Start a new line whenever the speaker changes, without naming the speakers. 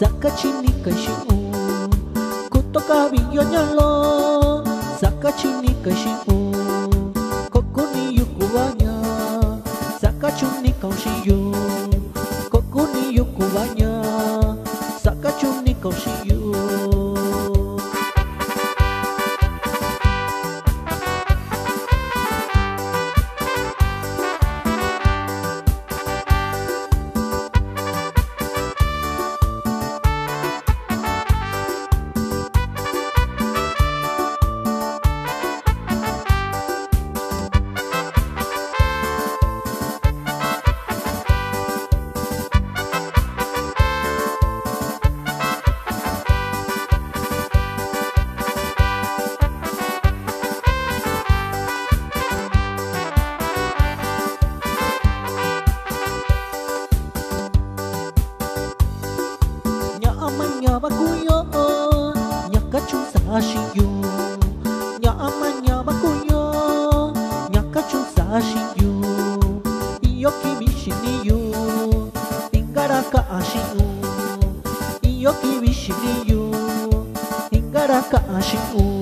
Sakachini kashinu Kutoka biyo nyalo Sakachini kashinu Kokuni yukubanya koko ni Kokuni Saka Sakachuni kaushiyu sa shiyu Nyama nyama kuyo Nyakachun sa shiyu Iyo kibishi niyu Tingara ka ashiyu Iyo kibishi niyu Tingara ka ashiyu